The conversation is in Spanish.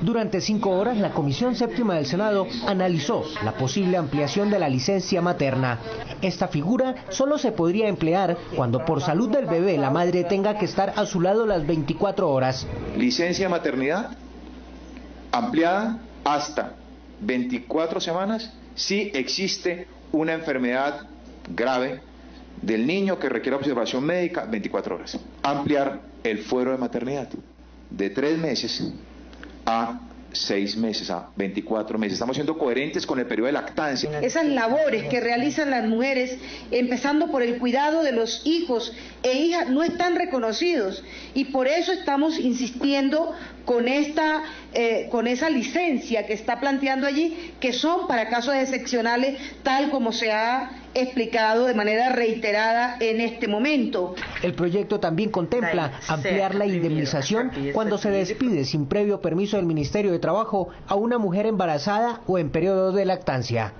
Durante cinco horas, la Comisión Séptima del Senado analizó la posible ampliación de la licencia materna. Esta figura solo se podría emplear cuando por salud del bebé la madre tenga que estar a su lado las 24 horas. Licencia maternidad ampliada hasta 24 semanas si existe una enfermedad grave del niño que requiere observación médica 24 horas. Ampliar el fuero de maternidad de tres meses a seis meses a 24 meses. Estamos siendo coherentes con el periodo de lactancia. Esas labores que realizan las mujeres, empezando por el cuidado de los hijos e hijas, no están reconocidos y por eso estamos insistiendo con esta, eh, con esa licencia que está planteando allí, que son para casos excepcionales, tal como se ha explicado de manera reiterada en este momento. El proyecto también contempla ampliar la indemnización cuando se despide sin previo permiso del Ministerio de Trabajo a una mujer embarazada o en periodo de lactancia.